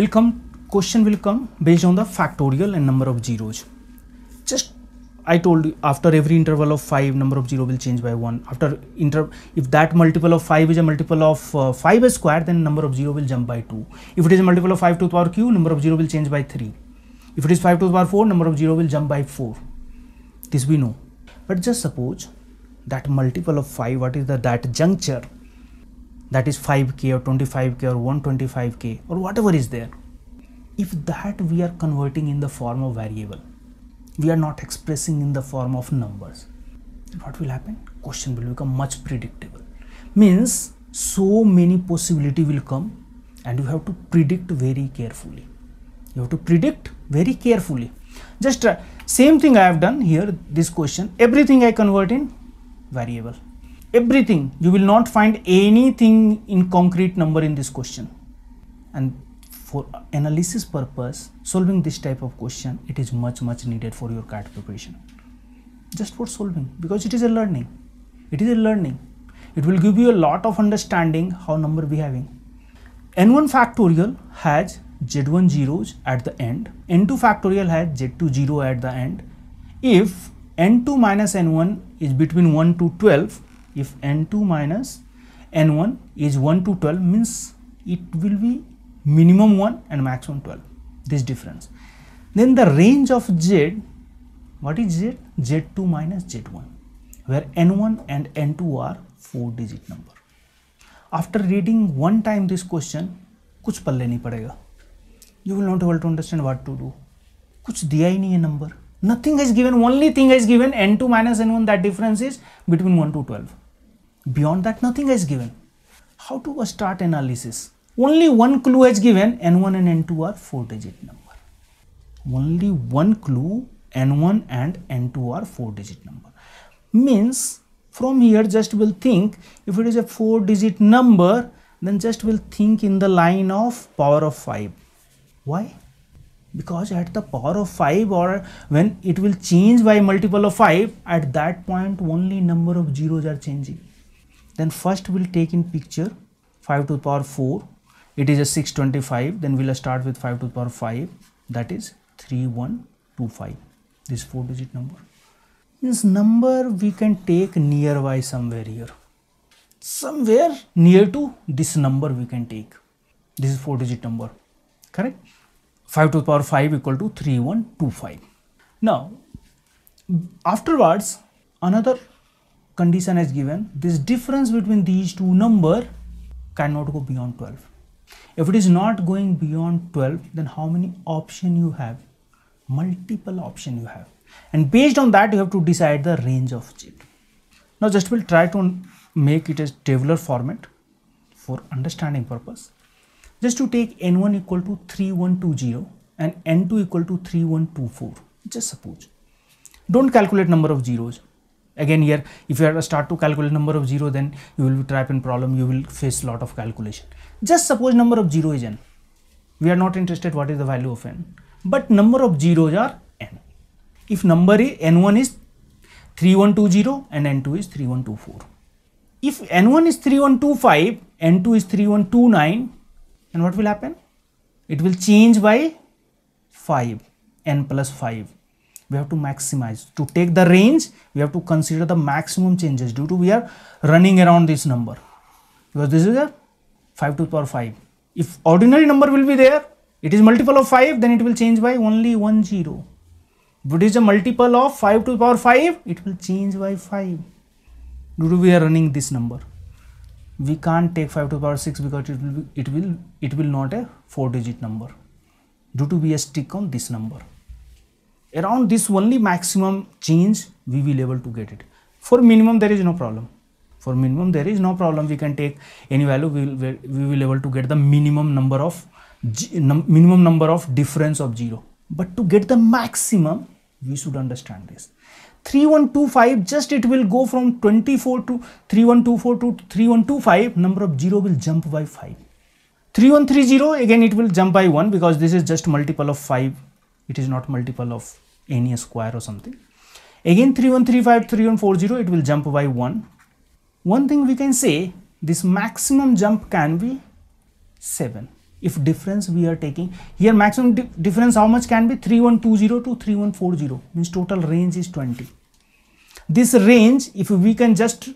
will come question will come based on the factorial and number of zeros. Just I told you after every interval of 5 number of 0 will change by 1 after inter if that multiple of 5 is a multiple of uh, 5 square then number of 0 will jump by 2 if it is a multiple of 5 to the power q number of 0 will change by 3 if it is 5 to the power 4 number of 0 will jump by 4 this we know. But just suppose that multiple of 5 what is the that juncture that is 5k or 25k or 125k or whatever is there. If that we are converting in the form of variable we are not expressing in the form of numbers what will happen? Question will become much predictable. Means so many possibility will come and you have to predict very carefully. You have to predict very carefully. Just try same thing i have done here this question. Everything i convert in variable everything. You will not find anything in concrete number in this question. And for analysis purpose solving this type of question it is much much needed for your CAT preparation. Just for solving because it is a learning. It is a learning. It will give you a lot of understanding how number behaving. N1 factorial has z1 zeros at the end. N2 factorial has z2 zero at the end. If n2 minus n1 is between 1 to 12 if n2 minus n1 is 1 to 12 means it will be minimum 1 and maximum 12 this difference then the range of z what is z z2 minus z1 where n1 and n2 are four digit number after reading one time this question कुछ पल्ले नहीं पड़ेगा you will not able to understand what to do कुछ दिया ही नहीं है number nothing is given only thing is given n2 minus n1 that difference is between 1 to 12 beyond that nothing is given. How to start analysis? Only one clue is given. N1 and n2 are four digit number. Only one clue n1 and n2 are four digit number. Means from here just will think if it is a four digit number then just will think in the line of power of 5 why? Because at the power of 5 or when it will change by multiple of 5 at that point only number of zeros are changing then first we'll take in picture 5 to the power 4 it is a 625 then we'll start with 5 to the power 5 that is 3125 this four digit number. Means number we can take nearby somewhere here. Somewhere near to this number we can take. This is four digit number. Correct? 5 to the power 5 equal to 3125 now afterwards another condition is given this difference between these two number cannot go beyond 12 if it is not going beyond 12 then how many option you have? Multiple option you have. And based on that you have to decide the range of z now just we'll try to make it as tabular format for understanding purpose. Just to take n1 equal to 3120 and n2 equal to 3124 just suppose. Don't calculate number of zeros again here if you start to calculate number of zero then you will be trapped in problem. You will face lot of calculation. Just suppose number of zero is n. We are not interested what is the value of n. But number of zeros are n. If number is n1 is 3120 and n2 is 3124 if n1 is 3125 n2 is 3129 and what will happen? It will change by 5 n plus 5 we have to maximize. To take the range we have to consider the maximum changes due to we are running around this number. Because this is a 5 to the power 5 if ordinary number will be there it is multiple of 5 then it will change by only one zero. If it is a multiple of 5 to the power 5 it will change by 5 due to we are running this number. We can't take 5 to the power 6 because it will be, it will it will not a four digit number due to we are stick on this number around this only maximum change we will able to get it. For minimum there is no problem. For minimum there is no problem. We can take any value we will we will able to get the minimum number of minimum number of difference of zero. But to get the maximum we should understand this. 3125 just it will go from 24 to 3124 to 3125 number of zero will jump by 5 3130 again it will jump by 1 because this is just multiple of 5 it is not multiple of any square or something. Again 3135 3140 it will jump by 1 one thing we can say this maximum jump can be 7 if difference we are taking here maximum di difference how much can be? 3120 to 3140 means total range is 20 this range if we can just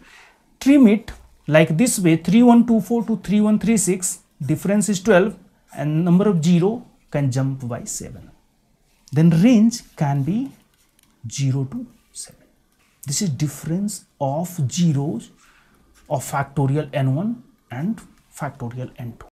trim it like this way 3124 to 3136 difference is 12 and number of 0 can jump by 7 then range can be 0 to 7 this is difference of zeros of factorial n1 and factorial n2